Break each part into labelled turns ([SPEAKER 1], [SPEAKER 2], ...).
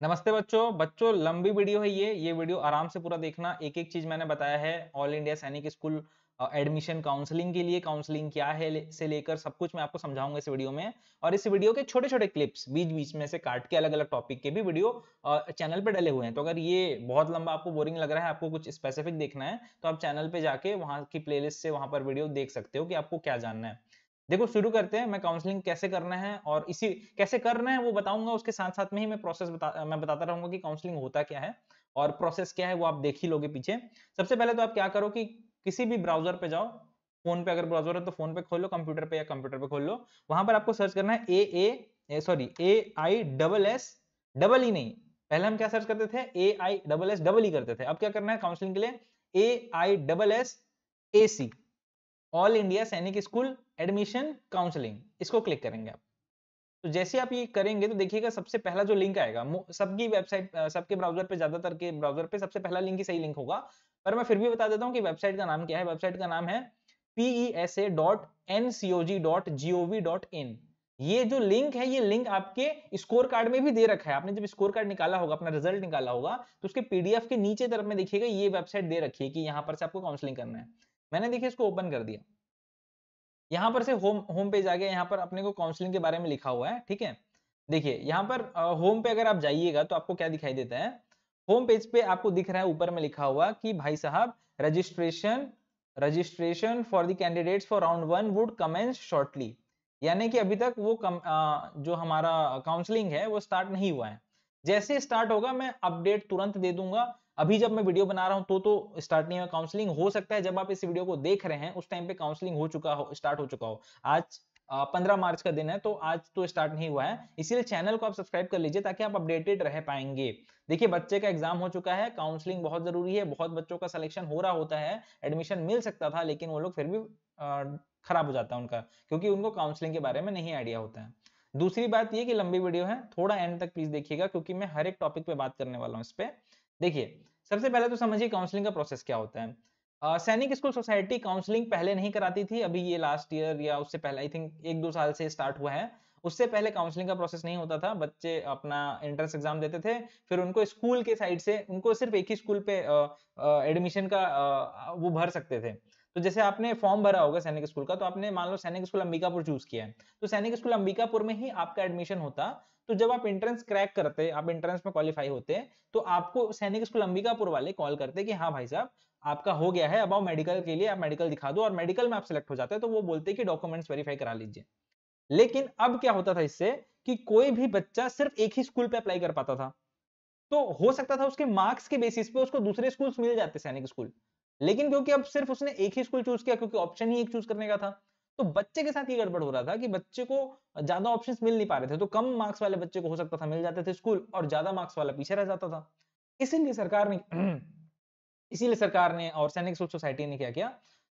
[SPEAKER 1] नमस्ते बच्चों बच्चों, लंबी वीडियो है ये। ये वीडियो आराम से पूरा देखना। एक एक चीज़ मैंने बताया है all India Sainik school admission counselling के लिए काउंसलिंग क्या है से लेकर सब कुछ मैं आपको समझाऊँगा इस वीडियो में। और इस वीडियो के छोटे छोटे क्लिप्स बीच बीच में से काट के अलग अलग टॉपिक के भी वीडियो चैनल पे डले हुए हैं। तो अगर ये बहुत लंबा, आपको बोरिंग लग रहा है, आपको कुछ स्पेसिफिक देखना है तो आप चैनल पे जाके वहाँ की प्लेलिस्ट से वहाँ पर वीडियो देख सकते हो कि आपको क्या जानना है। देखो, शुरू करते हैं, मैं काउंसलिंग कैसे करना है और इसी, कैसे करना है वो बताऊँगा, उसके साथ साथ में ही मैं प्रोसेस बता, मैं बताता रहूँगा कि काउंसलिंग होता क्या है और प्रोसेस क्या है वो आप देख ही लोगे पीछे। सबसे पहले तो आप क्या करो कि किसी भी ब्राउज़र पे जाओ फ़ोन पे अगर ब्राउज़र है तो फ़ोन पे खोल लो कंप्यूटर पे या कंप्यूटर पे खोल लो, वहाँ पर आपको सर्च करना है A A sorry A I double S double E नहीं, पहले हम क्या सर्च करते थे? A I double S double E करते थे। अब क्या करना है काउंसलिंग के लिए? A I double S A C all India Sainik school admission counselling इसको क्लिक करेंगे आप। तो जैसे आप ये करेंगे तो देखिएगा सबसे पहला जो लिंक आएगा सबकी वेबसाइट सबके ब्राउज़र पे, ज़्यादातर के ब्राउज़र पे सबसे पहला लिंक ही सही लिंक होगा। पर मैं फिर भी बता देता हूँ कि वेबसाइट का नाम क्या है? वेबसाइट का नाम है पीईएसए इन ये जो लिंक है, ये लिंक आपके स्कोर कार्ड में भी दे रखा है। आपने जब स्कोर कार्ड निकाला होगा, अपना रिज़ल्ट निकाला होगा तो उसके पीडीएफ के नीचे तरफ़ में देखिएगा, ये वेबसाइट दे रखी है कि यहाँ पर से आपको काउंसलिंग करना है। मैंने देखिए इसको ओपन कर दिया। यहाँ पर से होम होम पेज आ गया यहाँ पर अपने को काउंसलिंग के बारे में लिखा हुआ है ठीक है? देखिए यहाँ पर होम पे अगर आप जाइएगा तो आपको क्या दिखाई देता है? होम पेज पे आपको दिख रहा है ऊपर में लिखा हुआ कि भाई साहब registration registration for the candidates for round one would commence shortly यानी कि अभी तक वो कम, आ, जो हमारा काउंसलिंग है वो स्टार्ट नहीं हुआ है। जैसे स्टार्ट होगा मैं अपडेट तुरंत दे दूँगा। अभी जब मैं वीडियो बना रहा हूँ तो तो स्टार्ट नहीं हुआ काउंसलिंग हो सकता है। जब आप इस वीडियो को देख रहे हैं, उस टाइम पे काउंसलिंग हो चुका हो स्टार्ट हो चुका हो। आज पंद्रह मार्च का दिन है तो आज तो स्टार्ट नहीं हुआ है। इसीलिए चैनल को आप सब्सक्राइब कर लीजिए, ताकि आप अपडेटेड रह पाएँगे। देखिए, बच्चे का एग्ज़ाम हो चुका है काउंसलिंग बहुत ज़रूरी है। बहुत बच्चों का सिलेक्शन हो रहा होता है एडमिशन मिल सकता था, लेकिन वो लोग फिर भी खराब हो जाता है उनका, क्योंकि उनको काउंसलिंग के बारे में नहीं आइडिया होता है। दूसरी बात ये कि लंबी वीडियो है, थोड़ा एंड तक प्लीज़ देखिएगा, क्योंकि मैं हर एक टॉपिक पे बात करने वाला हूँ इस पे। देखिए सबसे पहले तो समझिए काउंसलिंग का प्रोसेस क्या होता है। सैनिक स्कूल सोसाइटी काउंसलिंग पहले नहीं कराती थी अभी ये लास्ट ईयर या उससे पहले आई थिंक एक दो साल से स्टार्ट हुआ है। उससे पहले काउंसलिंग का प्रोसेस नहीं होता था बच्चे अपना एंट्रेंस एग्ज़ाम देते थे फिर उनको स्कूल के साइड से उनको सिर्फ़ एक ही स्कूल पे एडमिशन का आ, वो भर सकते थे। तो जैसे आपने फॉर्म भरा होगा सैनिक स्कूल का तो आपने मान लो सैनिक स्कूल अंबिकापुर चूज़ किया है। तो सैनिक स्कूल अंबिकापुर में ही आपका एडमिशन होता तो जब आप एंट्रेंस क्रैक करते आप एंट्रेंस में क्वालिफाई होते हैं तो आपको सैनिक स्कूल अंबिकापुर वाले कॉल करते कि हाँ भाई साहब, आपका हो गया है, अब आओ मेडिकल के लिए आप मेडिकल दिखा दो और मेडिकल में आप सिलेक्ट हो जाते हैं तो वो बोलते हैं कि डॉक्यूमेंट्स वेरीफाई करा लीजिए। लेकिन अब क्या होता था इससे कि कोई भी बच्चा सिर्फ़ एक ही स्कूल पे अप्लाई कर पाता था। तो हो सकता था उसके मार्क्स के बेसिस पे उसको दूसरे स्कूल मिल जाते, सैनिक स्कूल लेकिन क्योंकि अब सिर्फ़ उसने एक ही स्कूल चूज़ किया, क्योंकि ऑप्शन ही एक चूज़ करने का था। तो बच्चे के साथ ये गड़बड़ हो रहा था कि बच्चे को ज़्यादा ऑप्शंस मिल नहीं पा रहे थे तो कम मार्क्स वाले बच्चे को हो सकता था, मिल जाते थे स्कूल और ज़्यादा मार्क्स वाला पीछे रह जाता था। इसीलिए सरकार ने, इसीलिए सरकार ने और सैनिक सोसाइटी ने क्या किया?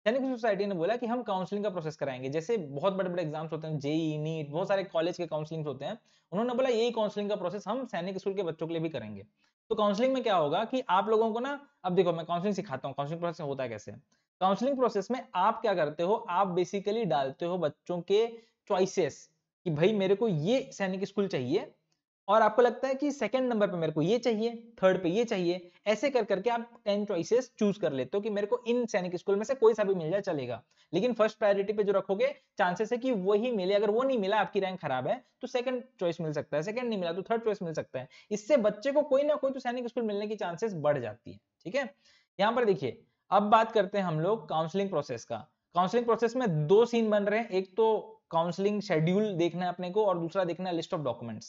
[SPEAKER 1] सैनिक सोसाइटी ने बोला कि हम काउंसलिंग का प्रोसेस कराएँगे। जैसे बहुत बड़े बड़े एग्ज़ाम्स होते हैं, जेई, नीट, बहुत सारे कॉलेज के काउंसलिंग होते हैं, उन्होंने बोला यही काउंसलिंग का प्रोसेस हम सैनिक स्कूल के बच्चों के लिए भी करेंगे। तो काउंसलिंग में क्या होगा कि आप लोगों को ना, अब देखो मैं काउंसलिंग सिखाता हूँ काउंसलिंग प्रोसेस होता है कैसे? काउंसलिंग प्रोसेस में आप क्या करते हो? आप बेसिकली डालते हो बच्चों के चॉइसेस कि भाई मेरे को ये सैनिक स्कूल चाहिए और आपको लगता है कि सेकंड नंबर पे मेरे को ये चाहिए थर्ड पे ये चाहिए, ऐसे कर करके आप टेन चॉइसेस चूज़ कर लेते हो कि मेरे को इन सैनिक स्कूल में से कोई सा भी मिल जाए, चलेगा। लेकिन फ़र्स्ट प्रायोरिटी पे जो रखोगे चांसेस है कि वही मिले, अगर वो नहीं मिला, आपकी रैंक खराब है तो सेकंड चॉइस मिल सकता है सेकंड नहीं मिला तो थर्ड चॉइस मिल सकता है। इससे बच्चे को कोई ना कोई तो सैनिक स्कूल मिलने की चांसेस बढ़ जाती है, ठीक है? यहाँ पर देखिए अब बात करते हैं हम लोग काउंसलिंग प्रोसेस का। काउंसलिंग प्रोसेस में दो सीन बन रहे हैं। एक तो काउंसलिंग शेड्यूल देखना है अपने को और दूसरा देखना है लिस्ट ऑफ़ डॉक्यूमेंट्स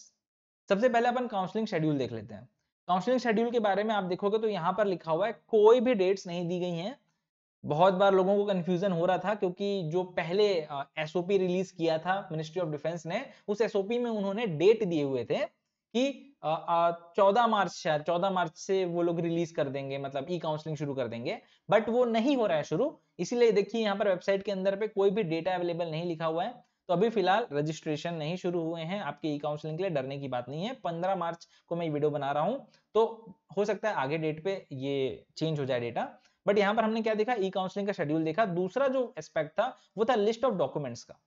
[SPEAKER 1] सबसे पहले अपन काउंसलिंग शेड्यूल देख लेते हैं। काउंसलिंग शेड्यूल के बारे में आप देखोगे तो यहाँ पर लिखा हुआ है, कोई भी डेट्स नहीं दी गई हैं। बहुत बार लोगों को कंफ्यूजन हो रहा था क्योंकि जो पहले एसओपी रिलीज़ किया था मिनिस्ट्री ऑफ़ डिफेंस ने, उस एसओपी में उन्होंने डेट दिए हुए थे कि चौदह मार्च शायद, चौदह मार्च से वो लोग रिलीज़ कर देंगे मतलब ई काउंसलिंग शुरू कर देंगे बट वो नहीं हो रहा है शुरू, इसीलिए देखिए यहाँ पर वेबसाइट के अंदर पे कोई भी डेटा अवेलेबल नहीं लिखा हुआ है तो अभी फ़िलहाल रजिस्ट्रेशन नहीं शुरू हुए हैं, आपके ई काउंसलिंग के लिए डरने की बात नहीं है, पंद्रह मार्च को मैं वीडियो बना रहा हूँ तो हो सकता है आगे डेट पे ये चेंज हो जाए डेटा बट यहाँ पर हमने क्या देखा ई काउंसलिंग का शेड्यूल देखा, दूसरा जो एस्पेक्ट था, वो था लिस्ट ऑफ़ डॉक्यूमेंट्स का,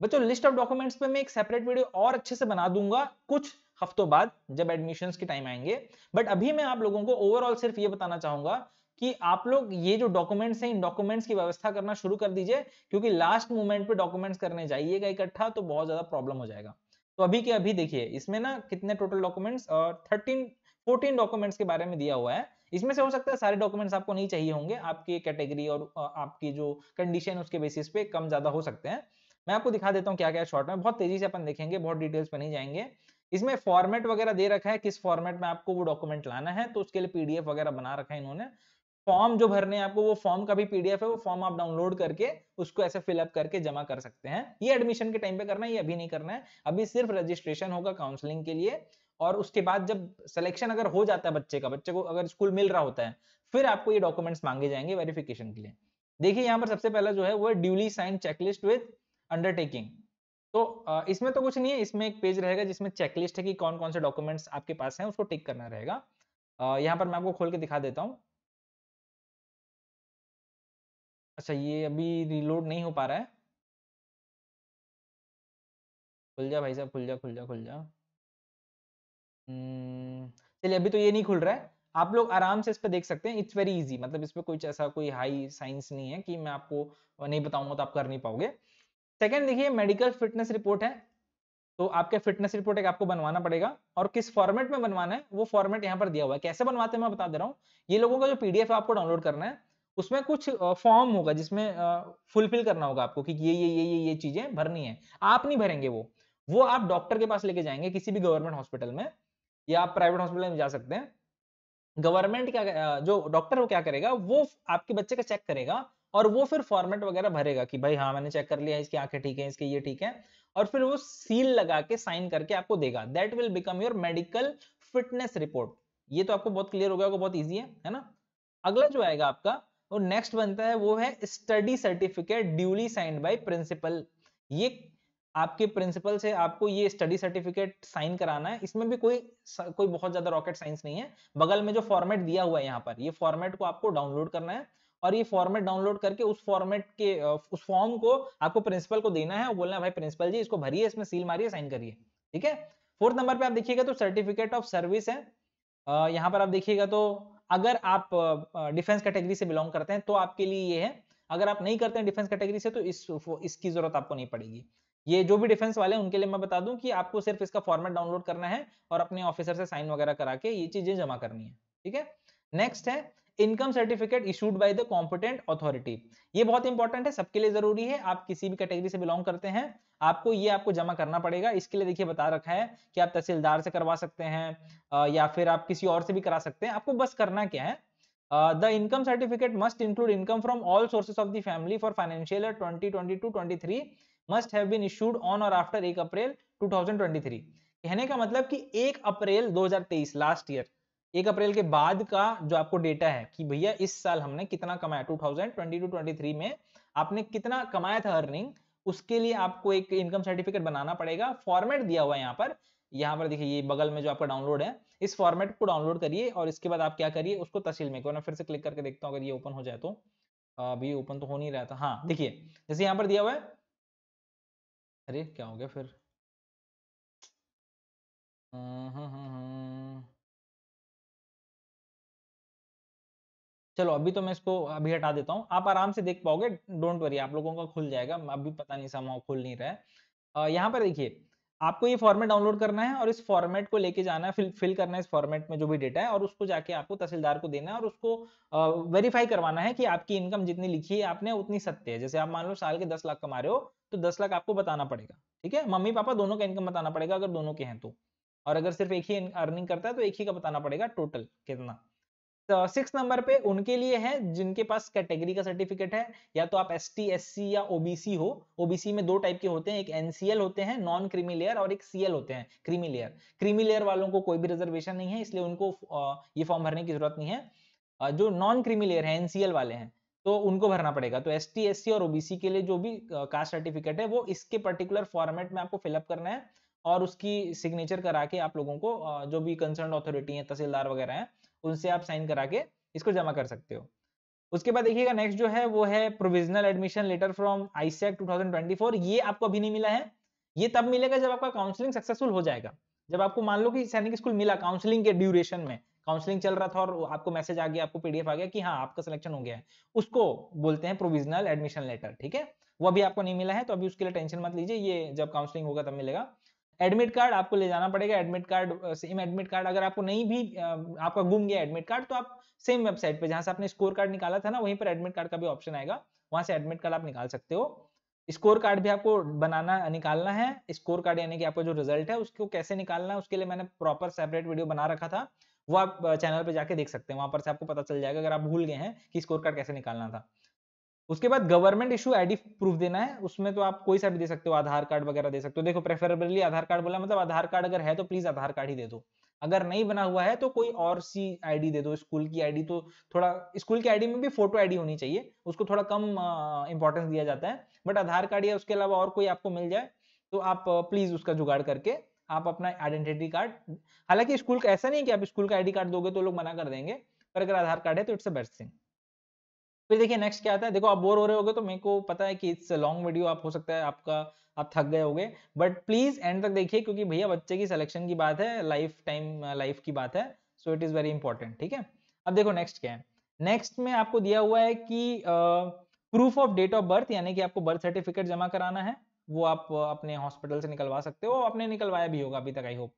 [SPEAKER 1] बच्चों लिस्ट ऑफ़ डॉक्यूमेंट्स पे मैं एक सेपरेट वीडियो और अच्छे से बना दूँगा, कुछ हफ्तों बाद जब एडमिशन के टाइम आएँगे। बट अभी मैं आप लोगों को ओवरऑल सिर्फ़ ये बताना चाहूँगा कि आप लोग ये जो डॉक्यूमेंट्स हैं, इन डॉक्यूमेंट्स की व्यवस्था करना शुरू कर दीजिए, क्योंकि लास्ट मोमेंट पे डॉक्यूमेंट्स करने जाइएगा इकट्ठा तो बहुत ज़्यादा प्रॉब्लम हो जाएगा। तो अभी के अभी देखिए, इसमें ना कितने टोटल डॉक्यूमेंट्स और थर्टीन फोर्टीन डॉक्यूमेंट्स के बारे में दिया हुआ है। इसमें से हो सकता है सारे डॉक्यूमेंट्स आपको नहीं चाहिए होंगे, आपकी कैटेगरी और आपकी जो कंडीशन उसके बेसिस पे कम ज़्यादा हो सकते हैं। मैं आपको दिखा देता हूँ क्या क्या शॉर्ट में, बहुत तेज़ी से अपन देखेंगे, बहुत डिटेल्स पे नहीं जाएँगे। इसमें फॉर्मेट वगैरह दे रखा है, किस फॉर्मेट में आपको वो डॉक्यूमेंट लाना है तो उसके लिए पीडीएफ वगैरह बना रखा है इन्होंने। फॉर्म जो भरने हैं आपको, वो फॉर्म का भी पीडीएफ है, वो फॉर्म आप डाउनलोड करके उसको ऐसे फिलअप करके जमा कर सकते हैं। ये एडमिशन के टाइम पे करना है, ये अभी नहीं करना है। अभी सिर्फ़ रजिस्ट्रेशन होगा काउंसलिंग के लिए और उसके बाद जब सिलेक्शन अगर हो जाता है बच्चे का, बच्चे को अगर स्कूल मिल रहा होता है, फिर आपको ये डॉक्यूमेंट्स मांगे जाएँगे वेरिफिकेशन के लिए। देखिए यहाँ पर सबसे पहला जो है, वो duly sign checklist with undertaking तो इसमें तो कुछ नहीं है इसमें एक पेज रहेगा जिसमें चेकलिस्ट है कि कौन कौन से डॉक्यूमेंट्स आपके पास हैं उसको टिक करना रहेगा। यहाँ पर मैं आपको खोल के दिखा देता हूँ। अच्छा ये अभी रिलोड नहीं हो पा रहा है। खुल जा भाई साहब खुल जा खुल जा खुल जा। हम्म, चलिए अभी तो ये नहीं खुल रहा है। आप लोग आराम से इस पर देख सकते हैं इट्स वेरी इजी मतलब इस पे कुछ ऐसा कोई हाई साइंस नहीं है कि मैं आपको नहीं बताऊँगा तो आप कर नहीं पाओगे। सेकंड देखिए मेडिकल फिटनेस रिपोर्ट है तो आपके फिटनेस रिपोर्ट एक आपको बनवाना पड़ेगा, और किस फॉर्मेट में बनवाना है, वो फॉर्मेट यहाँ पर दिया हुआ है। कैसे बनवाते हैं मैं बता दे रहा हूँ। ये लोगों का जो पीडीएफ आपको डाउनलोड करना है, उसमें कुछ फॉर्म होगा, जिसमें फुलफिल करना होगा आपको कि ये ये ये ये ये चीज़ें भरनी है। आप नहीं भरेंगे वो। वो आप डॉक्टर के पास लेके जाएँगे, किसी भी गवर्नमेंट हॉस्पिटल में, या आप प्राइवेट हॉस्पिटल में जा सकते हैं। गवर्नमेंट क्या जो डॉक्टर वो क्या करेगा, वो आपके बच्चे का चेक करेगा और वो फिर फॉर्मेट वगैरह भरेगा कि भाई हाँ मैंने चेक कर लिया, इसकी आँखें ठीक है, इसके ये ठीक है, और फिर वो सील लगा के साइन करके आपको देगा। That will become your medical fitness report ये तो आपको बहुत क्लियर हो गया बहुत ईजी है है ना? अगला जो आएगा आपका और नेक्स्ट बनता है, वो है study certificate duly signed by principal ये आपके प्रिंसिपल से आपको ये स्टडी सर्टिफिकेट साइन कराना है। इसमें भी कोई कोई बहुत ज़्यादा रॉकेट साइंस नहीं है। बगल में जो फॉर्मेट दिया हुआ है यहाँ पर, ये फॉर्मेट को आपको डाउनलोड करना है। और ये फॉर्मेट डाउनलोड करके उस फॉर्मेट के उस फॉर्म को आपको प्रिंसिपल को देना है। और बोलना है, भाई प्रिंसिपल जी, इसको भरिए, इसमें सील मारिए साइन करिए। ठीक है? फोर्थ नंबर पे आप देखिएगा तो सर्टिफिकेट ऑफ़ सर्विस है। यहाँ पर आप देखिएगा तो अगर आप डिफेंस कैटेगरी से बिलोंग करते हैं तो आपके लिए ये है। अगर आप नहीं करते हैं डिफेंस कैटेगरी से तो इस इसकी ज़रूरत आपको नहीं पड़ेगी। ये जो भी डिफेंस वाले हैं, उनके लिए मैं बता दूँ कि आपको सिर्फ़ इसका फॉर्मेट डाउनलोड करना है और अपने ऑफिसर से साइन वगैरह करा के ये चीज़ें जमा करनी है। ठीक है? नेक्स्ट है income certificate issued by the competent authority. ये बहुत इंपॉर्टेंट है, सबके लिए ज़रूरी है। आप किसी भी कैटेगरी से बिलोंग करते हैं, आपको ये आपको जमा करना पड़ेगा। इसके लिए देखिए बता रखा है कि आप तहसीलदार से करवा सकते हैं या फिर आप किसी और से भी करा सकते हैं। आपको बस करना क्या है? The income certificate must include income from all sources of the family for financial year 2022-23 must have been issued on or after 1 April 2023 कहने का मतलब कि 1 अप्रैल 2023 लास्ट ईयर एक अप्रैल के बाद का जो आपको डेटा है कि भैया इस साल हमने कितना कमाया 2022-23 में आपने कितना कमाया था अर्निंग उसके लिए आपको एक इनकम सर्टिफिकेट बनाना पड़ेगा फॉर्मेट दिया हुआ है यहाँ पर। यहाँ पर देखिए ये बगल में जो आपका डाउनलोड है इस फॉर्मेट को डाउनलोड करिए और इसके बाद आप क्या करिए उसको तहसील में मैं फिर से क्लिक करके देखता हूँ अगर ये ओपन हो जाए तो। अभी ओपन तो हो नहीं रहा था। हाँ देखिए जैसे यहाँ पर दिया हुआ है। अरे क्या हो गया फिर? हम्म हम्म हम्म, चलो, अभी तो मैं इसको अभी हटा देता हूँ। आप आराम से देख पाओगे, डोंट वरी, आप लोगों का खुल जाएगा। अभी पता नहीं समाओ खुल नहीं रहा है। यहाँ पर देखिए, आपको ये फॉर्मेट डाउनलोड करना है और इस फॉर्मेट को लेके जाना है फिल फिल करना है इस फॉर्मेट में जो भी डेटा है और उसको जाके आपको तहसीलदार को देना है और उसको वेरीफाई करवाना है कि आपकी इनकम जितनी लिखी है, आपने उतनी सत्य है। जैसे आप मान लो साल के दस लाख कमा रहे हो तो दस लाख आपको बताना पड़ेगा, ठीक है? मम्मी पापा दोनों का इनकम बताना पड़ेगा अगर दोनों के हैं तो। और अगर सिर्फ़ एक ही अर्निंग करता है तो एक ही का बताना पड़ेगा टोटल कितना। सिक्स नंबर पे उनके लिए है, जिनके पास कैटेगरी का सर्टिफिकेट है। या तो आप एस टी या ओबीसी हो। ओबीसी में दो टाइप के होते हैं, एक एनसीएल होते हैं नॉन क्रीमी लेयर और एक सीएल होते हैं क्रीमी लेयर क्रीमी लेयर वालों को कोई भी रिजर्वेशन नहीं है, इसलिए उनको ये फॉर्म भरने की ज़रूरत नहीं है। जो नॉन क्रीमी लेयर है एनसीएल वाले हैं तो उनको भरना पड़ेगा। तो एस टी और ओबीसी के लिए जो भी कास्ट सर्टिफिकेट है, वो इसके पर्टिकुलर फॉर्मेट में आपको फिलअप करना है और उसकी सिग्नेचर करा के आप लोगों को जो भी कंसर्न अथॉरिटी है, तहसीलदार वगैरह है उनसे आप साइन करा के इसको जमा कर सकते हो। उसके बाद देखिएगा नेक्स्ट जो है, वो है प्रोविजनल एडमिशन लेटर फ्रॉम आईसेक 2024 ये आपको अभी नहीं मिला है। ये तब मिलेगा जब आपका काउंसलिंग सक्सेसफुल हो जाएगा। जब आपको मान लो कि सैनिक स्कूल मिला काउंसलिंग के ड्यूरेशन में काउंसलिंग चल रहा था और आपको मैसेज आ गया, आपको पीडीएफ आ गया कि हाँ आपका सिलेक्शन हो गया है। उसको बोलते हैं प्रोविजनल एडमिशन लेटर ठीक है? वो अभी आपको नहीं मिला है तो अभी उसके लिए टेंशन मत लीजिए। ये जब काउंसलिंग होगा तब मिलेगा। एडमिट कार्ड आपको ले जाना पड़ेगा। Admit card same admit card अगर आपको नहीं भी आपका गुम गया एडमिट कार्ड तो आप सेम वेबसाइट पे, जहाँ से आपने स्कोर कार्ड निकाला था ना, वहीं पर एडमिट कार्ड का भी ऑप्शन आएगा। वहाँ से एडमिट कार्ड आप निकाल सकते हो। स्कोर कार्ड भी आपको बनाना, निकालना है। स्कोर कार्ड यानी कि आपका जो रिज़ल्ट है, उसको कैसे निकालना है, उसके लिए मैंने प्रॉपर सेपरेट वीडियो बना रखा था। वो आप चैनल पे जाके देख सकते हैं। वहाँ पर से आपको पता चल जाएगा, अगर आप भूल गए हैं कि स्कोर कार्ड कैसे निकालना था। उसके बाद गवर्नमेंट इशू आईडी प्रूफ देना है, उसमें तो आप कोई सा भी दे सकते हो, आधार कार्ड वगैरह दे सकते हो। देखो प्रेफरेबली आधार कार्ड बोला मतलब आधार कार्ड अगर है तो प्लीज़ आधार कार्ड ही दे दो। अगर नहीं बना हुआ है तो कोई और सी आईडी दे दो, स्कूल की आईडी तो थोड़ा, स्कूल की आईडी में भी फ़ोटो आईडी होनी चाहिए, उसको थोड़ा कम इंपॉर्टेंस दिया जाता है। बट आधार कार्ड या उसके अलावा और कोई आपको मिल जाए तो आप प्लीज़ उसका जुगाड़ करके आप अपना आइडेंटिटी कार्ड हालाँकि स्कूल का ऐसा नहीं है कि आप स्कूल का आईडी कार्ड दोगे तो लोग मना कर देंगे, पर अगर आधार कार्ड है तो इट्स अ बेस्ट थिंग फिर देखिए नेक्स्ट क्या आता है? देखो, आप बोर हो रहे होगे तो मेरे को पता है कि इट्स लॉन्ग वीडियो आप हो सकता है आपका, आप थक गए होगे। बट प्लीज़ एंड तक देखिए, क्योंकि भैया बच्चे की सिलेक्शन की बात है लाइफ टाइम लाइफ की बात है so it is very important ठीक है? अब देखो नेक्स्ट क्या है? नेक्स्ट में आपको दिया हुआ है कि proof of date of birth यानी कि आपको बर्थ सर्टिफिकेट जमा कराना है, वो आप अपने हॉस्पिटल से निकलवा सकते हो, आपने निकलवाया भी होगा अभी तक आई होप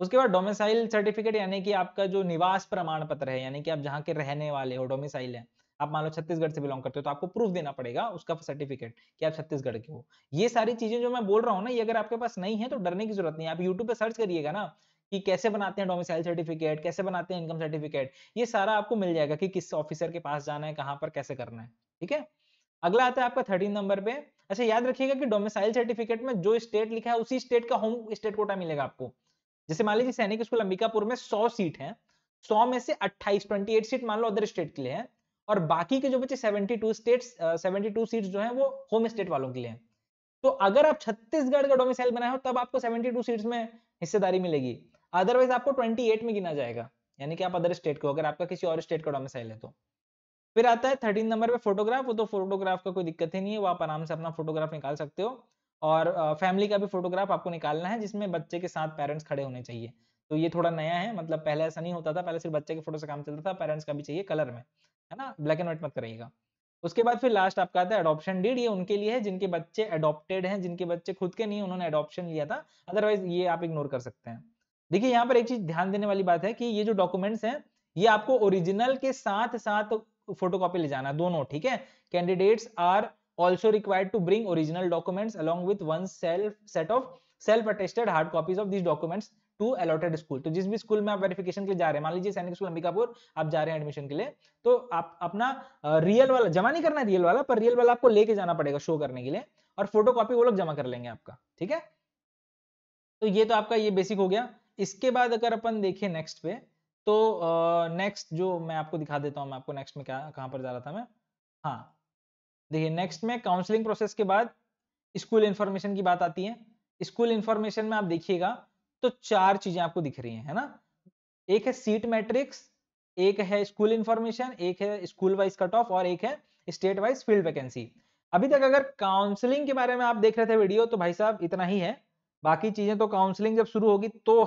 [SPEAKER 1] उसके बाद डोमिसाइल सर्टिफिकेट यानी कि आपका जो निवास प्रमाण पत्र है, यानी कि आप जहाँ के रहने वाले हो डोमिसाइल है आप मान लो छत्तीसगढ़ से बिलोंग करते हो तो आपको प्रूफ देना पड़ेगा उसका सर्टिफिकेट कि आप छत्तीसगढ़ के हो। ये सारी चीज़ें जो मैं बोल रहा हूँ ना, ये अगर आपके पास नहीं है तो डरने की ज़रूरत नहीं आप यूट्यूब पे सर्च करिएगा ना कि कैसे बनाते हैं डोमिसाइल सर्टिफिकेट कैसे बनाते हैं इनकम सर्टिफिकेट ये सारा आपको मिल जाएगा कि किस ऑफिसर के पास जाना है, कहाँ पर कैसे करना है, ठीक है? अगला आता है आपका थर्टीन नंबर पे। अच्छा याद रखिएगा कि डोमिसाइल सर्टिफिकेट में जो स्टेट लिखा है, उसी स्टेट का होम स्टेट कोटा मिलेगा आपको। जैसे मान लीजिए सैनिक स्कूल अंबिकापुर में सौ सीट है, सौ में से अट्ठाईस, ट्वेंटी एट सीट मान लो अदर स्टेट के लिए है। और बाकी के जो बचे 72 स्टेट्स सेवेंटी टू सीट्स जो है, वो होम स्टेट वालों के लिए तो अगर आप छत्तीसगढ़ का डोमिसाइल बनाए हो, तब आपको 72 सीट्स में हिस्सेदारी मिलेगी। अदरवाइज़ आपको 28 में गिना जाएगा। यानी कि आप अदर स्टेट को, अगर आपका किसी और स्टेट का डोमिसाइल है तो। फिर आता है थर्टीन नंबर पे फोटोग्राफ वो तो फोटोग्राफ का कोई दिक्कत ही नहीं है, वो आप आराम से अपना फोटोग्राफ निकाल सकते हो। और फैमिली का भी फोटोग्राफ आपको निकालना है, जिसमें बच्चे के साथ पेरेंट्स खड़े होने चाहिए। तो ये थोड़ा नया है मतलब पहले ऐसा नहीं होता था, पहले सिर्फ़ बच्चे के फ़ोटो से काम चलता था पेरेंट्स का भी चाहिए कलर में। है ना? ब्लैक एंड व्हाइट मत करिएगा। उसके बाद फिर लास्ट आपका आता है अडॉप्शन डीड ये उनके लिए है, जिनके बच्चे अडॉप्टेड हैं, जिनके बच्चे खुद के नहीं, उन्होंने अडॉप्शन लिया था। अदरवाइज़ ये आप इग्नोर कर सकते हैं। देखिए, यहाँ पर एक चीज़ ध्यान देने वाली बात है कि ये जो डॉक्यूमेंट्स हैं, ये आपको ओरिजिनल के साथ साथ फोटोकॉपी ले जाना, दोनों, ठीक है? Candidates are also required to bring original documents along with one self set of self attested hard copies of this documents to allotted school तो जिस भी स्कूल में आप वेरिफिकेशन के लिए जा रहे हैं, मान लीजिए सैनिक स्कूल अंबिकापुर, आप जा रहे हैं एडमिशन के लिए तो आप अपना रियल वाला, जमा नहीं करना है रियल वाला, पर रियल वाला आपको लेके जाना पड़ेगा शो करने के लिए, और फ़ोटो कॉपी वो लोग जमा कर लेंगे आपका, ठीक है? तो ये तो आपका ये बेसिक हो गया। इसके बाद अगर अपन देखें नेक्स्ट पे तो नेक्स्ट जो मैं आपको दिखा देता हूँ, मैं आपको नेक्स्ट में क्या, कहाँ पर जा रहा था मैं? हाँ देखिए नेक्स्ट में काउंसलिंग प्रोसेस के बाद स्कूल इंफॉर्मेशन की बात आती है। स्कूल इंफॉर्मेशन में आप देखिएगा तो चार चीज़ें आपको दिख रही हैं, है ना? एक है सीट मैट्रिक्स, एक है स्कूल इंफॉर्मेशन एक है स्कूल वाइज कट ऑफ़ और एक है स्टेट वाइज फ़ील्ड वैकेंसी। अभी तक अगर काउंसलिंग के बारे में आप देख रहे थे वीडियो तो भाई साहब इतना ही है। बाकी चीज़ें तो काउंसलिंग जब शुरू होगी तो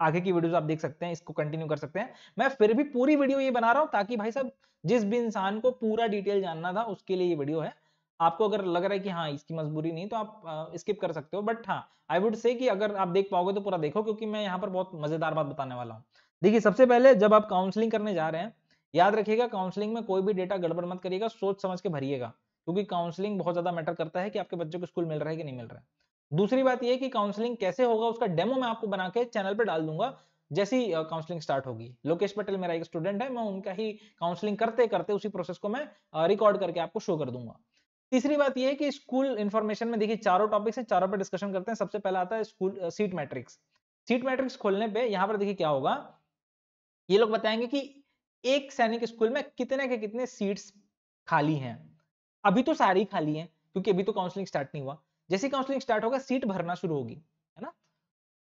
[SPEAKER 1] आगे की वीडियोस आप देख सकते हैं, इसको कंटिन्यू कर सकते हैं। मैं फिर भी पूरी वीडियो ये बना रहा हूँ ताकि भाई साहब जिस भी इंसान को पूरा डिटेल जानना था, उसके लिए ये वीडियो है। आपको अगर लग रहा है कि हाँ इसकी मजबूरी नहीं तो आप स्किप कर सकते हो। बट हाँ आई वुड से कि अगर आप देख पाओगे तो पूरा देखो, क्योंकि मैं यहाँ पर बहुत मज़ेदार बात बताने वाला हूँ। देखिए, सबसे पहले जब आप काउंसलिंग करने जा रहे हैं, याद रखिएगा काउंसलिंग में कोई भी डेटा गड़बड़ मत करिएगा, सोच समझ के भरिएगा। क्योंकि काउंसलिंग बहुत ज़्यादा मैटर करता है कि आपके बच्चों को स्कूल मिल रहा है कि नहीं मिल रहा है। दूसरी बात यह कि काउंसलिंग कैसे होगा, उसका डेमो मैं आपको बना के चैनल पर डाल दूँगा। जैसी काउंसलिंग स्टार्ट होगी। लोकेश पटेल मेरा एक स्टूडेंट है, मैं उनका ही काउंसलिंग करते करते उसी प्रोसेस को मैं रिकॉर्ड करके आपको शो कर दूँगा। तीसरी बात यह है कि स्कूल इन्फॉर्मेशन में देखिए चारों टॉपिक से चारों पर डिस्कशन करते हैं। सबसे पहला आता है school seat matrix seat matrix खोलने पे यहाँ पर देखिए क्या होगा? ये लोग बताएँगे कि एक सैनिक स्कूल में कितने के कितने सीट्स खाली हैं। अभी तो सारी खाली हैं, क्योंकि अभी तो काउंसलिंग स्टार्ट नहीं हुआ। जैसे काउंसलिंग स्टार्ट होगा सीट भरना शुरू होगी।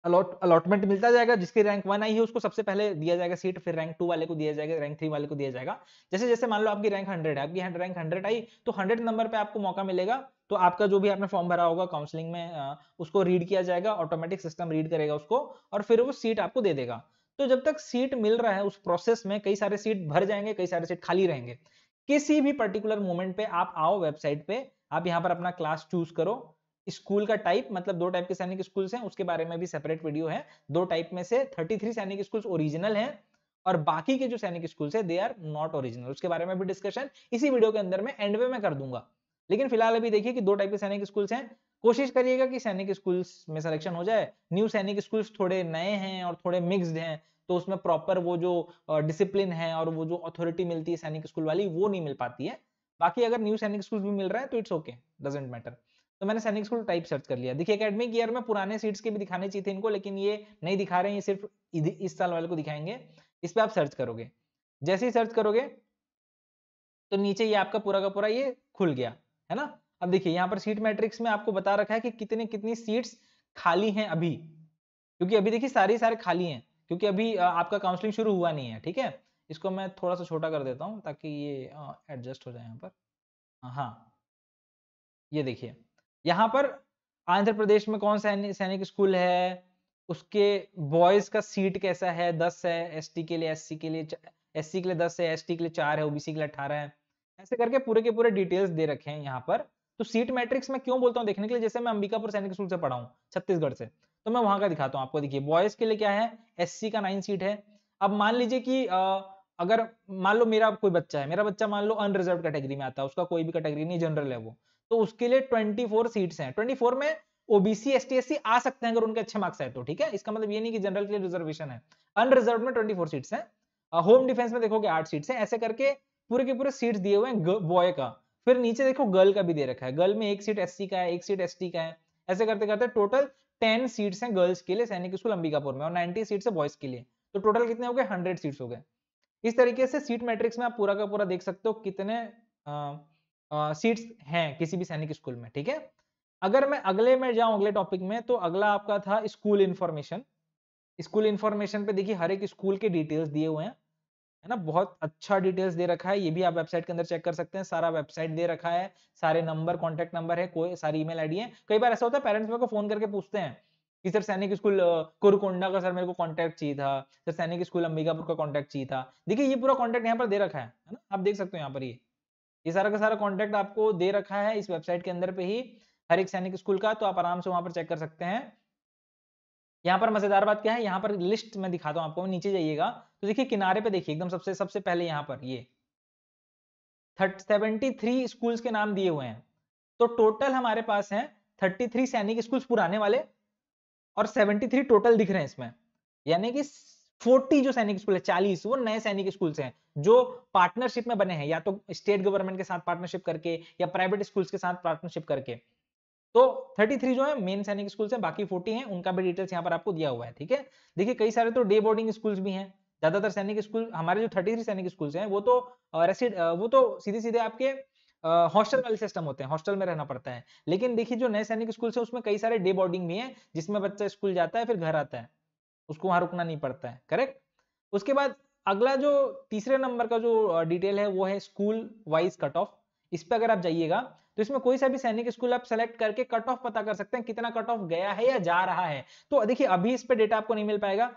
[SPEAKER 1] अलॉट अलॉटमेंट मिलता जाएगा, जिसकी रैंक वन आई है, उसको सबसे पहले दिया जाएगा सीट फिर रैंक टू वाले को दिया जाएगा रैंक थ्री वाले को दिया जाएगा। जैसे जैसे मान लो आपकी रैंक हंड्रेड है, आपकी रैंक हंड्रेड आई तो हंड्रेड नंबर पे आपको मौका मिलेगा तो आपका जो भी आपने फॉर्म भरा होगा काउंसलिंग में उसको रीड किया जाएगा ऑटोमेटिक सिस्टम रीड करेगा उसको, और फिर वो सीट आपको दे देगा। तो जब तक सीट मिल रहा है, उस प्रोसेस में कई सारे सीट भर जाएँगे, कई सारे सीट खाली रहेंगे। किसी भी पर्टिकुलर मोमेंट पे आप आओ वेबसाइट पे, आप यहाँ पर अपना क्लास चूज़ करो स्कूल का टाइप मतलब दो टाइप के सैनिक स्कूल्स हैं, उसके बारे में भी सेपरेट वीडियो है। दो टाइप में से 33 सैनिक स्कूल्स ओरिजिनल हैं और बाकी के जो सैनिक स्कूल्स है दे आर नॉट ओरिजिनल उसके बारे में भी डिस्कशन इसी वीडियो के अंदर में एंड में मैं कर दूँगा। लेकिन फ़िलहाल अभी देखिए कि दो टाइप के सैनिक स्कूल्स हैं। कोशिश करिएगा कि सैनिक स्कूल्स में सिलेक्शन हो जाए। न्यू सैनिक स्कूल्स थोड़े नए हैं और थोड़े मिक्सड हैं तो उसमें प्रॉपर वो जो डिसिप्लिन है और वो जो अथॉरिटी मिलती है सैनिक स्कूल वाली, वो नहीं मिल पाती है। बाकी अगर न्यू सैनिक स्कूल भी मिल रहा है तो इट्स ओके डजेंट मैटर तो मैंने सैनिक स्कूल टाइप सर्च कर लिया। देखिए अकेडमिक ईयर में पुराने सीट्स के भी दिखाने चाहिए थे इनको, लेकिन ये नहीं दिखा रहे हैं, ये सिर्फ़ इस साल वाले को दिखाएँगे। इस पर आप सर्च करोगे। जैसे ही सर्च करोगे तो नीचे ये आपका पूरा का पूरा ये खुल गया, है ना? अब देखिए, यहाँ पर सीट मैट्रिक्स में आपको बता रखा है कि कितने, कितनी सीट्स खाली हैं अभी। क्योंकि अभी देखिए सारी सारे खाली हैं, क्योंकि अभी आपका काउंसलिंग शुरू हुआ नहीं है, ठीक है? इसको मैं थोड़ा सा छोटा कर देता हूँ ताकि ये एडजस्ट हो जाए यहाँ पर। हाँ। ये देखिए। यहाँ पर आंध्र प्रदेश में कौन सा सैनिक स्कूल है? उसके बॉयज़ का सीट कैसा है? दस है। एसटी के लिए एससी के लिए एससी के लिए दस है एसटी के लिए चार है ओबीसी के लिए अठारह है। ऐसे करके पूरे के पूरे डिटेल्स दे रखे हैं यहाँ पर। तो सीट मैट्रिक्स में क्यों बोलता हूँ देखने के लिए? जैसे मैं अंबिकापुर सैनिक स्कूल से पढ़ा हूँ, छत्तीसगढ़ से। तो मैं वहाँ का दिखाता हूँ आपको। देखिए बॉयज़ के लिए क्या है? एससी का नाइन सीट है। अब मान लीजिए कि अगर मान लो मेरा कोई बच्चा है, मेरा बच्चा मान लो अनरिजर्व कैटेगरी में आता है, उसका कोई भी कैटेगरी नहीं जनरल है वो। तो उसके लिए 24 सीट्स हैं। 24 में ओबीसी एस टी आ सकते हैं अगर उनके अच्छे मार्क्स है तो ठीक है? इसका मतलब ये नहीं कि जनरल के लिए रिजर्वेशन है। अनरिजर्व में 24 सीट्स हैं। होम डिफेंस में देखोगे आठ सीट्स हैं। ऐसे करके पूरे के पूरे सीट्स दिए हुए हैं बॉय का। फिर नीचे देखो गर्ल का भी दे रखा है। गर्ल में एक सीट एससी का है, एक सीट एसटी का है। ऐसे करते करते टोटल टेन सीट्स हैं गर्ल्स के लिए, सैनिक स्कूल अंबिकापुर में, और नाइनटी सीट्स है बॉयज़ के लिए। तो टोटल कितने हो गए? हंड्रेड सीट्स हो गए। इस तरीके से सीट मैट्रिक्स में आप पूरा का पूरा देख सकते हो कितने सीट्स हैं किसी भी सैनिक स्कूल में, ठीक है? अगर मैं अगले में जाऊँ, अगले टॉपिक में तो अगला आपका था स्कूल इंफॉर्मेशन स्कूल इंफॉर्मेशन पे देखिए हर एक स्कूल के डिटेल्स दिए हुए हैं, है ना? बहुत अच्छा डिटेल्स दे रखा है, ये भी आप वेबसाइट के अंदर चेक कर सकते हैं, सारा वेबसाइट दे रखा है, सारे नंबर कॉन्टेक्ट नंबर है, कोई सारी ईमेल आईडी है। कई बार ऐसा होता है पेरेंट्स मेरे को फ़ोन करके पूछते हैं कि, सर, सैनिक स्कूल कुरकोंडा का सर मेरे को कॉन्टेक्ट चाहिए था, सर, सैनिक स्कूल अंबिकापुर का कॉन्टेक्ट चाहिए था। देखिए ये पूरा कॉन्टेक्ट यहाँ पर दे रखा है ना? आप देख सकते हो यहाँ पर ये। ये सारा का सारा कॉन्टेक्ट आपको दे रखा है इस वेबसाइट के अंदर पे ही, हर एक सैनिक स्कूल का तो आप आराम से वहाँ पर चेक कर सकते हैं। यहाँ पर मज़ेदार बात क्या है? यहाँ पर लिस्ट में दिखाता हूँ आपको, नीचे जाइएगा। तो देखिए, किनारे पे देखिए, एकदम सबसे सबसे पहले यहाँ पर, ये। थर्ट, सेवेंटी थ्री स्कूल्स के नाम दिए हुए हैं। तो टोटल हमारे पास है थर्टी थ्री सैनिक स्कूल्स पुराने वाले और सेवेंटी थ्री टोटल दिख रहे हैं इसमें। यानी कि फोर्टी जो सैनिक स्कूल है, चालीस, वो नए सैनिक स्कूल हैं, जो पार्टनरशिप में बने हैं, या तो स्टेट गवर्नमेंट के साथ पार्टनरशिप करके, या प्राइवेट स्कूल्स के साथ पार्टनरशिप करके। तो 33 जो है मेन सैनिक स्कूल है, बाकी 40 हैं, उनका भी डिटेल्स यहाँ पर आपको दिया हुआ है, ठीक है? देखिए, कई सारे तो डे बोर्डिंग स्कूल्स भी हैं, ज़्यादातर सैनिक स्कूल, हमारे जो 33 सैनिक स्कूल्स हैं, वो तो रेसिड वो तो सीधे सीधे आपके हॉस्टल वाले सिस्टम होते हैं हॉस्टल में रहना पड़ता है। लेकिन देखिए, जो नए सैनिक स्कूल है, उसमें कई सारे डे बोर्डिंग भी है, जिसमें बच्चा स्कूल जाता है, फिर घर आता है। उसको वहाँ रुकना नहीं पड़ता है करेक्ट उसके बाद अगला जो तीसरे नंबर का जो डिटेल है वो है स्कूल वाइज कट ऑफ़ इस पर अगर आप जाइएगा तो इसमें कोई सा भी सैनिक स्कूल आप सेलेक्ट करके कट ऑफ़ पता कर सकते हैं कितना कट ऑफ़ गया है या जा रहा है। तो देखिए, अभी इस पे डेटा आपको नहीं मिल पाएगा।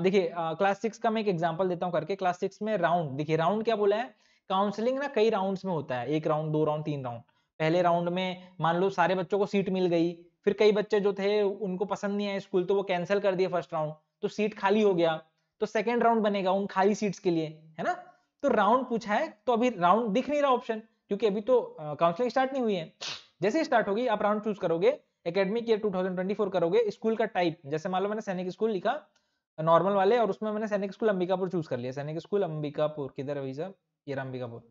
[SPEAKER 1] देखिए क्लास सिक्स का मैं एक एग्जांपल देता हूँ करके। क्लास सिक्स में राउंड देखिए राउंड क्या बोला है? काउंसलिंग ना कई राउंड्स में होता है। एक राउंड दो राउंड तीन राउंड पहले राउंड में मान लो सारे बच्चों को सीट मिल गई। फिर कई बच्चे जो थे, उनको पसंद नहीं आया स्कूल तो वो कैंसिल कर दिए फ़र्स्ट राउंड तो सीट खाली हो गया। तो सेकेंड राउंड बनेगा उन खाली सीट्स के लिए, है ना? तो राउंड पूछा है तो अभी राउंड दिख नहीं रहा ऑप्शन क्योंकि अभी तो काउंसलिंग स्टार्ट नहीं हुई है। जैसे स्टार्ट होगी, आप राउंड चूज़ करोगे एकेडमिक ईयर 2024 करोगे स्कूल का टाइप जैसे मान लो मैंने सैनिक स्कूल लिखा नॉर्मल वाले, और उसमें मैंने सैनिक स्कूल अंबिकापुर चूज़ कर लिया। सैनिक स्कूल अंबिकापुर किधर है सर ये अंबिकापुर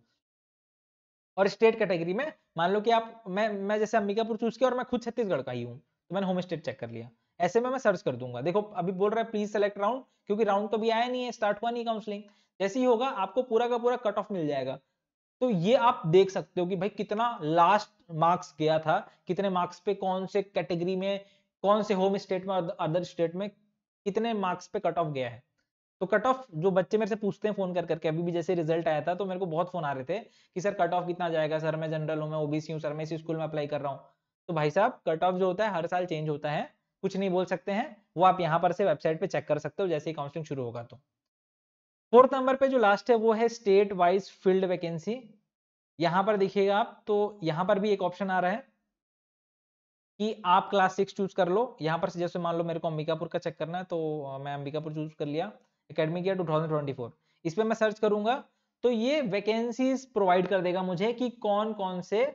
[SPEAKER 1] और स्टेट कैटेगरी में, मान लो कि आप, मैं मैं जैसे अंबिकापुर चूज़ किया और मैं खुद छत्तीसगढ़ का ही हूँ तो मैंने होम स्टेट चेक कर लिया। ऐसे में मैं सर्च कर दूँगा। देखो, अभी बोल रहा है प्लीज़ सेलेक्ट राउंड क्योंकि राउंड तो भी आया नहीं है स्टार्ट हुआ नहीं काउंसलिंग जैसे ही होगा, आपको पूरा का पूरा कट ऑफ़ मिल जाएगा। तो ये आप देख सकते हो कि भाई कितना लास्ट मार्क्स गया था, कितने मार्क्स पे कौन से कैटेगरी में, कौन से होम स्टेट में अदर स्टेट में कितने मार्क्स पे कट ऑफ़ गया है। तो कट ऑफ़ जो बच्चे मेरे से पूछते हैं फ़ोन कर करके, अभी भी जैसे रिज़ल्ट आया था तो मेरे को बहुत फ़ोन आ रहे थे कि, सर कट ऑफ़ कितना जाएगा? सर, मैं जनरल हूँ, मैं ओबीसी हूँ, सर, मैं इसी स्कूल में अप्लाई कर रहा हूँ। तो भाई साहब कट ऑफ़ जो होता है, हर साल चेंज होता है, कुछ नहीं बोल सकते हैं, वो आप यहाँ पर से वेबसाइट पे चेक कर सकते हो, जैसे ही काउंसलिंग शुरू होगा तो। फोर्थ नंबर पे जो लास्ट है, वो है स्टेट वाइज फ़ील्ड वैकेंसी यहाँ पर देखिएगा आप तो यहाँ पर भी एक ऑप्शन आ रहा है कि आप क्लास सिक्स चूज़ कर लो। यहाँ पर जैसे मान लो मेरे को अंबिकापुर का चेक करना है तो मैं अंबिकापुर चूज़ कर लिया। एकेडमिक ईयर 2024 इस पर मैं सर्च करूँगा तो ये वैकेंसीज प्रोवाइड कर देगा मुझे कि कौन कौन से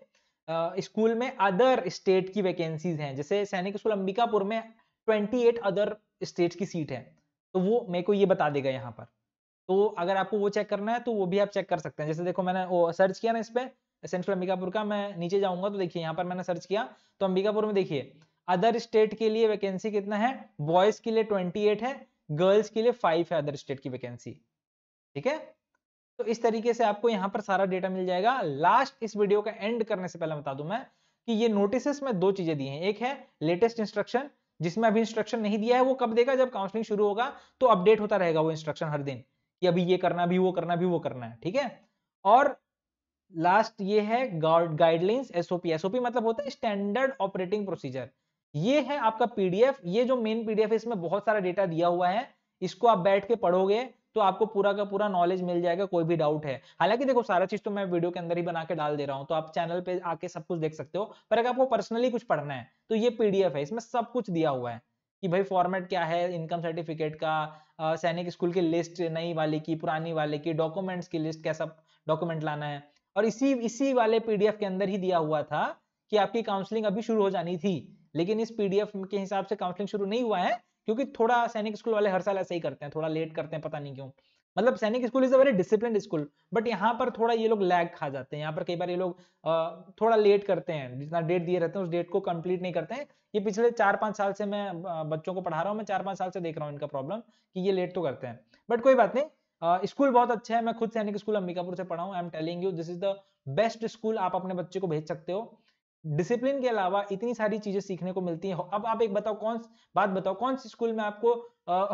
[SPEAKER 1] स्कूल में अदर स्टेट की वैकेंसीज हैं। जैसे सैनिक स्कूल अंबिकापुर में 28 अदर स्टेट की सीट है। तो वो मेरे को ये बता देगा यहाँ पर। तो अगर आपको वो चेक करना है तो वो भी आप चेक कर सकते हैं। जैसे देखो मैंने वो सर्च किया ना इस पर सेंट्रल अंबिकापुर का, मैं नीचे जाऊँगा तो देखिए यहाँ पर मैंने सर्च किया। तो अंबिकापुर में देखिए अदर स्टेट के लिए वैकेंसी कितना है? बॉयज़ के लिए 28 है गर्ल्स के लिए फाइव है अदर स्टेट की वैकेंसी ठीक है? तो इस तरीके से आपको यहाँ पर सारा डेटा मिल जाएगा। लास्ट इस वीडियो का एंड करने से पहले बता दूँ मैं कि ये नोटिस में दो चीज़ें दी हैं। एक है लेटेस्ट इंस्ट्रक्शन जिसमें अभी इंस्ट्रक्शन नहीं दिया है, वो कब देगा? जब काउंसलिंग शुरू होगा तो अपडेट होता रहेगा वो इंस्ट्रक्शन हर दिन कि अभी ये करना भी वो करना भी वो करना है, ठीक है? और लास्ट ये है गाइडलाइंस एसओपी एसओपी मतलब होता है स्टैंडर्ड ऑपरेटिंग प्रोसीजर ये है आपका पीडीएफ ये जो मेन पीडीएफ है, इसमें बहुत सारा डेटा दिया हुआ है। इसको आप बैठ के पढ़ोगे तो आपको पूरा का पूरा नॉलेज मिल जाएगा, कोई भी डाउट है। हालाँकि देखो, सारा चीज़ तो मैं वीडियो के अंदर ही बना के डाल दे रहा हूँ तो आप चैनल पे आके सब कुछ देख सकते हो। पर अगर आपको पर्सनली कुछ पढ़ना है तो ये पीडीएफ है, इसमें सब कुछ दिया हुआ है कि भाई फॉर्मेट क्या है इनकम सर्टिफिकेट का सैनिक स्कूल की लिस्ट नई वाले की, पुरानी वाले की डॉक्यूमेंट्स की लिस्ट कैसा डॉक्यूमेंट लाना है। और इसी इसी वाले पीडीएफ के अंदर ही दिया हुआ था कि आपकी काउंसलिंग अभी शुरू हो जानी थी। लेकिन इस पीडीएफ के हिसाब से काउंसलिंग शुरू नहीं हुआ है, क्योंकि थोड़ा सैनिक स्कूल वाले हर साल ऐसे ही करते हैं, थोड़ा लेट करते हैं, पता नहीं क्यों। मतलब Sainik school is a very discipline school but यहाँ पर थोड़ा ये लोग लैग खा जाते हैं। यहाँ पर कई बार ये लोग थोड़ा लेट करते हैं, जितना डेट दिए रहते हैं, उस डेट को कंप्लीट नहीं करते हैं। ये पिछले चार पाँच साल से मैं बच्चों को पढ़ा रहा हूँ, मैं चार पाँच साल से देख रहा हूँ इनका प्रॉब्लम कि ये लेट तो करते हैं। बट कोई बात नहीं स्कूल बहुत अच्छा है, मैं खुद सैनिक स्कूल अंबिकापुर से पढ़ा हूँ। I am telling you this is the best school आप अपने बच्चे को भेज सकते हो। डिसिप्लिन के अलावा इतनी सारी चीज़ें सीखने को मिलती हैं। अब आप एक बताओ, कौन बात बताओ, कौन सी स्कूल में आपको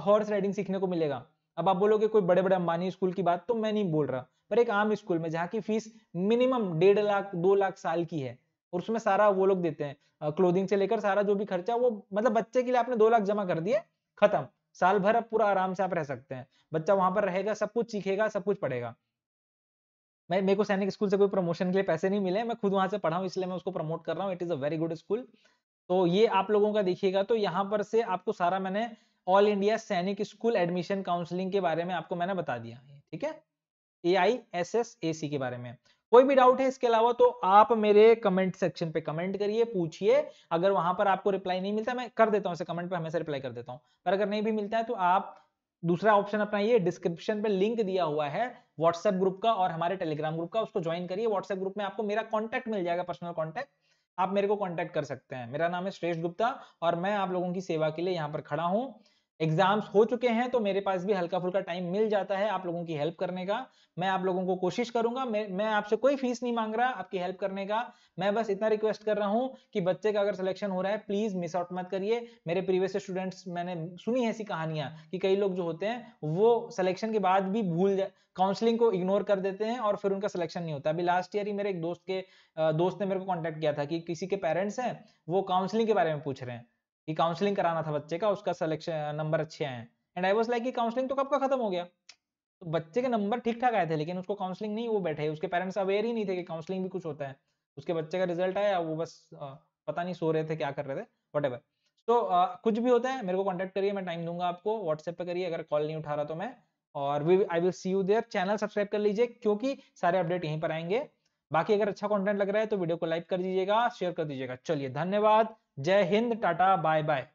[SPEAKER 1] हॉर्स राइडिंग सीखने को मिलेगा? अब आप बोलोगे कोई बड़े बड़े अंबानी स्कूल की बात तो मैं नहीं बोल रहा। पर एक आम स्कूल में जहाँ की फ़ीस मिनिमम डेढ़ लाख, दो लाख साल की है, और उसमें सारा वो लोग देते हैं क्लोथिंग से लेकर सारा जो भी खर्चा, वो मतलब बच्चे के लिए आपने दो लाख जमा कर दिए, खत्म। साल भर अब पूरा आराम से आप रह सकते हैं। बच्चा वहाँ पर रहेगा, सब कुछ सीखेगा, सब कुछ पढ़ेगा। मैं, मेरे को सैनिक स्कूल से कोई प्रमोशन के लिए पैसे नहीं मिले, मैं खुद वहाँ से पढ़ा हूँ, इसलिए मैं उसको प्रमोट कर रहा हूँ। It is a very good school तो ये आप लोगों का देखिएगा तो यहाँ पर से आपको सारा मैंने all India Sainik school admission counselling के बारे में आपको मैंने बता दिया ठीक है? ए आई एस एस ए सी के बारे में। कोई भी डाउट है इसके अलावा तो आप मेरे कमेंट सेक्शन पे कमेंट करिए, पूछिए। अगर वहाँ पर आपको रिप्लाई नहीं मिलता, मैं कर देता हूँ कमेंट पे हमेशा रिप्लाई कर देता हूँ। पर अगर नहीं भी मिलता है तो आप दूसरा ऑप्शन अपनाइए। डिस्क्रिप्शन पे लिंक दिया हुआ है। व्हाट्सएप ग्रुप का और हमारे टेलीग्राम ग्रुप का, उसको ज्वाइन करिए। व्हाट्सएप ग्रुप में आपको मेरा कॉन्टैक्ट मिल जाएगा पर्सनल कॉन्टैक्ट आप मेरे को कॉन्टैक्ट कर सकते हैं। मेरा नाम है श्रेष्ठ गुप्ता और मैं आप लोगों की सेवा के लिए यहाँ पर खड़ा हूँ। एग्ज़ाम्स हो चुके हैं तो मेरे पास भी हल्का फुल्का टाइम मिल जाता है आप लोगों की हेल्प करने का। मैं आप लोगों को कोशिश करूँगा मैं, मैं आपसे कोई फ़ीस नहीं मांग रहा आपकी हेल्प करने का। मैं बस इतना रिक्वेस्ट कर रहा हूँ कि बच्चे का अगर सिलेक्शन हो रहा है प्लीज़ मिस आउट मत करिए। मेरे प्रीवियस स्टूडेंट्स मैंने सुनी ऐसी कहानियाँ कि कई लोग जो होते हैं वो सिलेक्शन के बाद भी भूल काउंसलिंग को इग्नोर कर देते हैं और फिर उनका सिलेक्शन नहीं होता। अभी लास्ट ईयर ही मेरे एक दोस्त के दोस्त ने मेरे को कॉन्टेक्ट किया था कि किसी के पेरेंट्स हैं वो काउंसलिंग के बारे में पूछ रहे हैं। कि काउंसलिंग कराना था बच्चे का, उसका सिलेक्शन नंबर अच्छे आए एंड आई वॉज़ लाइक कि काउंसलिंग तो कब का खत्म हो गया? तो बच्चे के नंबर ठीक ठाक आए थे, लेकिन उसको काउंसलिंग नहीं, वो बैठे। उसके पेरेंट्स अवेयर ही नहीं थे कि काउंसलिंग भी कुछ होता है। उसके बच्चे का रिज़ल्ट आया, वो बस पता नहीं सो रहे थे, क्या कर रहे थे वट तो कुछ भी होता है, मेरे को कॉन्टेक्ट करिए, मैं टाइम दूँगा आपको। व्हाट्सएप पे करिए, अगर कॉल नहीं उठा रहा तो मैं। और we I will see you there channel subscribe कर लीजिए, क्योंकि सारे अपडेट यहीं पर आएँगे। बाकी अगर अच्छा कंटेंट लग रहा है तो वीडियो को लाइक कर दीजिएगा शेयर कर दीजिएगा। चलिए, धन्यवाद। जय हिंद टाटा बाय बाय